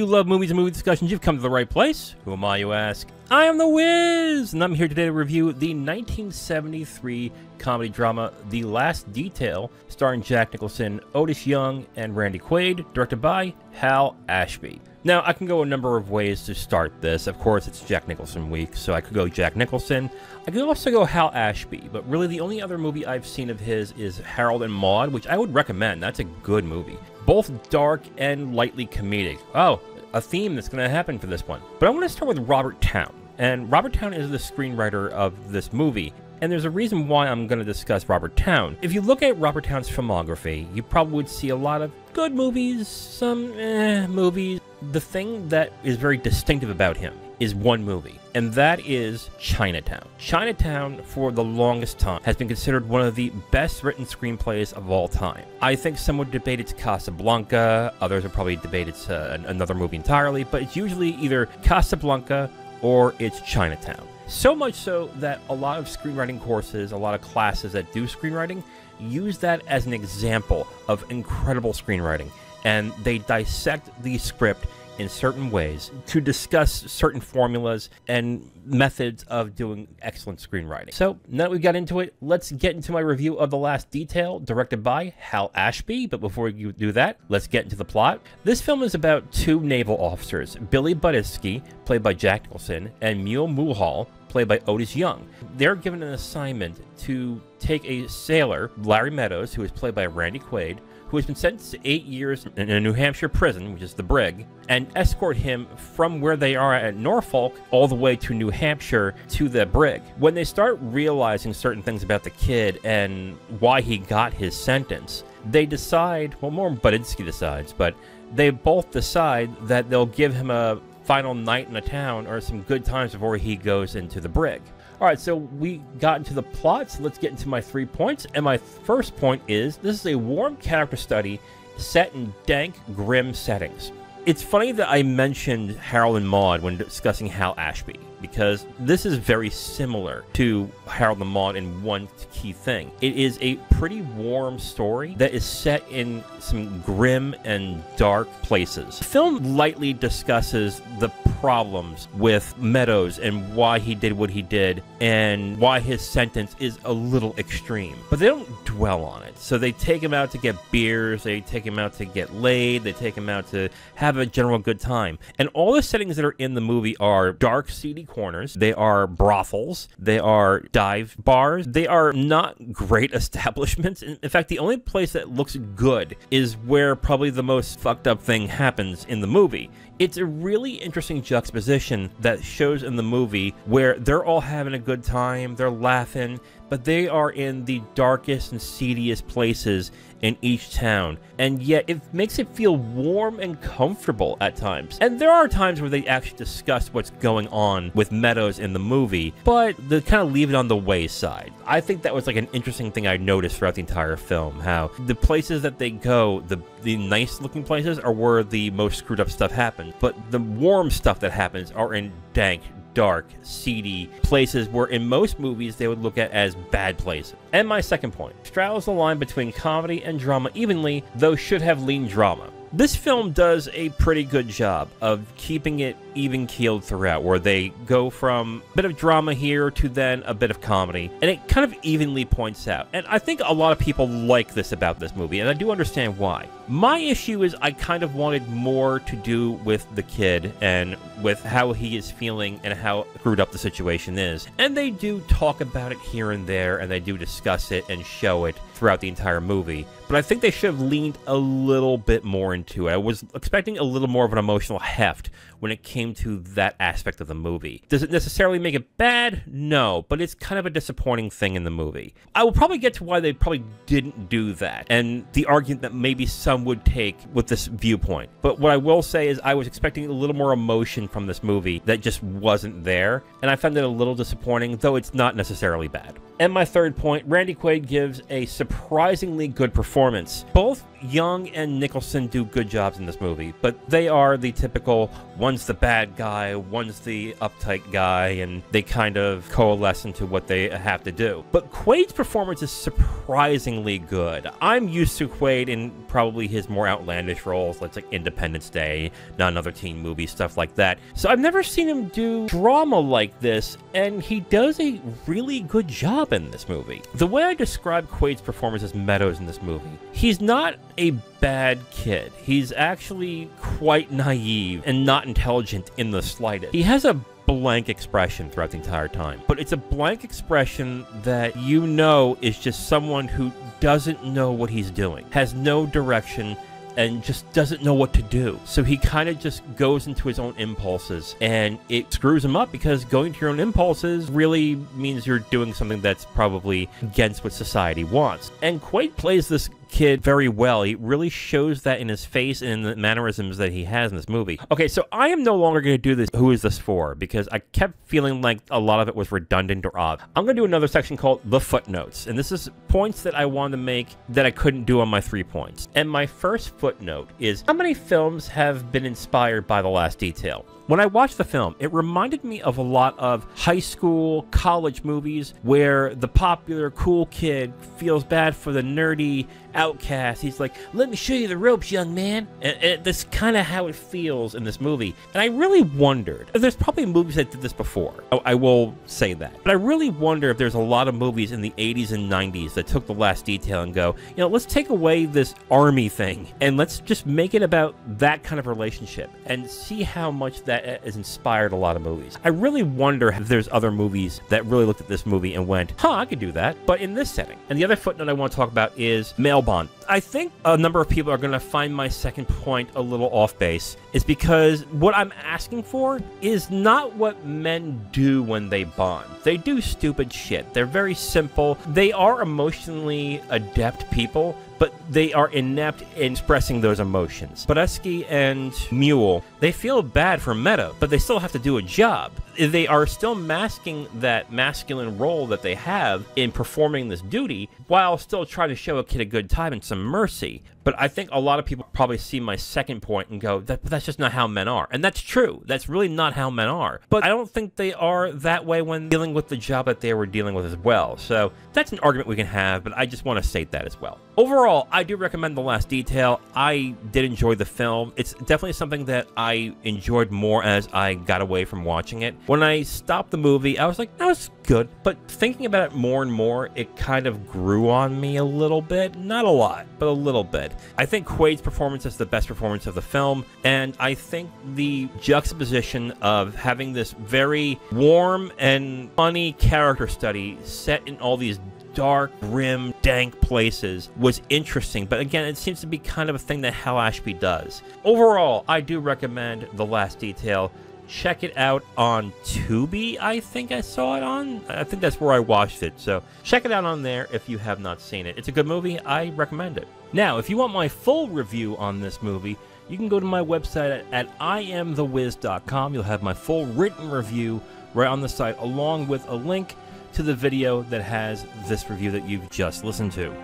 you love movies and movie discussions, you've come to the right place. Who am I, you ask? I am The Wiz, and I'm here today to review the 1973 comedy drama The Last Detail, starring Jack Nicholson, Otis Young, and Randy Quaid, directed by Hal Ashby. Now, I can go a number of ways to start this. Of course, it's Jack Nicholson week, so I could go Jack Nicholson. I could also go Hal Ashby, but really the only other movie I've seen of his is Harold and Maude, which I would recommend. That's a good movie. Both dark and lightly comedic. Oh, a theme that's going to happen for this one. But I want to start with Robert Towne. And Robert Towne is the screenwriter of this movie. And there's a reason why I'm going to discuss Robert Towne. If you look at Robert Towne's filmography, you probably would see a lot of good movies, some eh, movies. The thing that is very distinctive about him is one movie, and that is Chinatown. Chinatown, for the longest time, has been considered one of the best written screenplays of all time. I think some would debate it's Casablanca, others would probably debate it's uh, another movie entirely, but it's usually either Casablanca or it's Chinatown. So much so that a lot of screenwriting courses, a lot of classes that do screenwriting, use that as an example of incredible screenwriting. And they dissect the script in certain ways to discuss certain formulas and methods of doing excellent screenwriting. So now that we've got into it, let's get into my review of The Last Detail, directed by Hal Ashby. But before you do that, let's get into the plot. This film is about two naval officers, Billy Buddusky, played by Jack Nicholson, and Mule Mulhall, played by Otis Young. They're given an assignment to take a sailor, Larry Meadows, who is played by Randy Quaid, who has been sentenced to eight years in a New Hampshire prison, which is the Brig, and escort him from where they are at Norfolk all the way to New Hampshire to the Brig. When they start realizing certain things about the kid and why he got his sentence, they decide, well, more Budinski decides, but they both decide that they'll give him a final night in the town or some good times before he goes into the brig. All right, so we got into the plot, so let's get into my three points. And my first point is this is a warm character study set in dank, grim settings. It's funny that I mentioned Harold and Maude when discussing Hal Ashby because this is very similar to Harold and Maude in one key thing. It is a pretty warm story that is set in some grim and dark places. The film lightly discusses the problems with Meadows and why he did what he did and why his sentence is a little extreme. But they don't dwell on it. So they take him out to get beers, they take him out to get laid, they take him out to have a general good time. And all the settings that are in the movie are dark, seedy corners. They are brothels. They are dive bars. They are not great establishments. In fact, the only place that looks good is where probably the most fucked up thing happens in the movie. It's a really interesting juxtaposition that shows in the movie where they're all having a good time, they're laughing, but they are in the darkest and seediest places in each town, and yet it makes it feel warm and comfortable at times. And there are times where they actually discuss what's going on with Meadows in the movie, but they kind of leave it on the wayside. I think that was like an interesting thing I noticed throughout the entire film, how the places that they go, the the nice looking places are where the most screwed up stuff happens, but the warm stuff that happens are in dank, dark, seedy places where in most movies they would look at as bad places. And my second point straddles the line between comedy and drama evenly, though should have lean drama. This film does a pretty good job of keeping it even keeled throughout, where they go from a bit of drama here to then a bit of comedy, and it kind of evenly points out. And I think a lot of people like this about this movie, and I do understand why. My issue is I kind of wanted more to do with the kid and with how he is feeling and how screwed up the situation is. And they do talk about it here and there, and they do discuss it and show it throughout the entire movie. But I think they should have leaned a little bit more into it. I was expecting a little more of an emotional heft when it came to that aspect of the movie. Does it necessarily make it bad? No, but it's kind of a disappointing thing in the movie. I will probably get to why they probably didn't do that and the argument that maybe some would take with this viewpoint. But what I will say is I was expecting a little more emotion from this movie that just wasn't there, and I found it a little disappointing, though it's not necessarily bad. And my third point, Randy Quaid gives a surprisingly good performance. Both Young and Nicholson do good jobs in this movie, but they are the typical one's the bad guy, one's the uptight guy, and they kind of coalesce into what they have to do. But Quaid's performance is surprisingly good. I'm used to Quaid in probably his more outlandish roles, like Independence Day, not another teen movie, stuff like that. So I've never seen him do drama like this, and he does a really good job in this movie. The way I describe Quaid's performance as Meadows in this movie, he's not a bad kid. He's actually quite naive and not intelligent in the slightest. He has a blank expression throughout the entire time. But it's a blank expression that you know is just someone who doesn't know what he's doing, has no direction, and just doesn't know what to do. So he kind of just goes into his own impulses and it screws him up because going to your own impulses really means you're doing something that's probably against what society wants. And Quaid plays this kid very well. He really shows that in his face and in the mannerisms that he has in this movie. Okay, so I am no longer going to do this Who is this for? Because I kept feeling like a lot of it was redundant or odd. I'm going to do another section called The Footnotes. And this is points that I wanted to make that I couldn't do on my three points. And my first footnote is how many films have been inspired by The Last Detail? When I watched the film, it reminded me of a lot of high school, college movies where the popular, cool kid feels bad for the nerdy outcast. He's like, let me show you the ropes, young man. And, and that's kind of how it feels in this movie. And I really wondered, there's probably movies that did this before. I, I will say that. But I really wonder if there's a lot of movies in the 80s and 90s that took the last detail and go, you know, let's take away this army thing and let's just make it about that kind of relationship and see how much that uh, has inspired a lot of movies. I really wonder if there's other movies that really looked at this movie and went, huh, I could do that, but in this setting. And the other footnote I want to talk about is male bond. I think a number of people are going to find my second point a little off base, is because what I'm asking for is not what men do when they bond. They do stupid shit. They're very simple. They are emotionally adept people, but they are inept in expressing those emotions. Bodesky and Mule, they feel bad for Meta, but they still have to do a job. They are still masking that masculine role that they have in performing this duty while still trying to show a kid a good time and some mercy. But I think a lot of people probably see my second point and go, that, that's just not how men are. And that's true. That's really not how men are. But I don't think they are that way when dealing with the job that they were dealing with as well. So that's an argument we can have, but I just want to state that as well. Overall, I do recommend The Last Detail. I did enjoy the film. It's definitely something that I enjoyed more as I got away from watching it. When I stopped the movie, I was like, that was good. But thinking about it more and more, it kind of grew on me a little bit. Not a lot, but a little bit. I think Quaid's performance is the best performance of the film, and I think the juxtaposition of having this very warm and funny character study set in all these dark, grim, dank places was interesting, but again, it seems to be kind of a thing that Hal Ashby does. Overall, I do recommend The Last Detail. Check it out on Tubi, I think I saw it on. I think that's where I watched it, so check it out on there if you have not seen it. It's a good movie, I recommend it. Now, if you want my full review on this movie, you can go to my website at, at iamthewiz.com. You'll have my full written review right on the site, along with a link to the video that has this review that you've just listened to.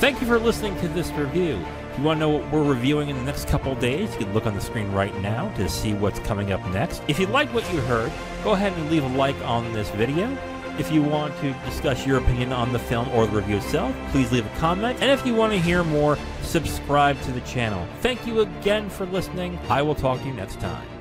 Thank you for listening to this review. If you want to know what we're reviewing in the next couple days, you can look on the screen right now to see what's coming up next. If you like what you heard, go ahead and leave a like on this video. If you want to discuss your opinion on the film or the review itself, please leave a comment. And if you want to hear more, subscribe to the channel. Thank you again for listening. I will talk to you next time.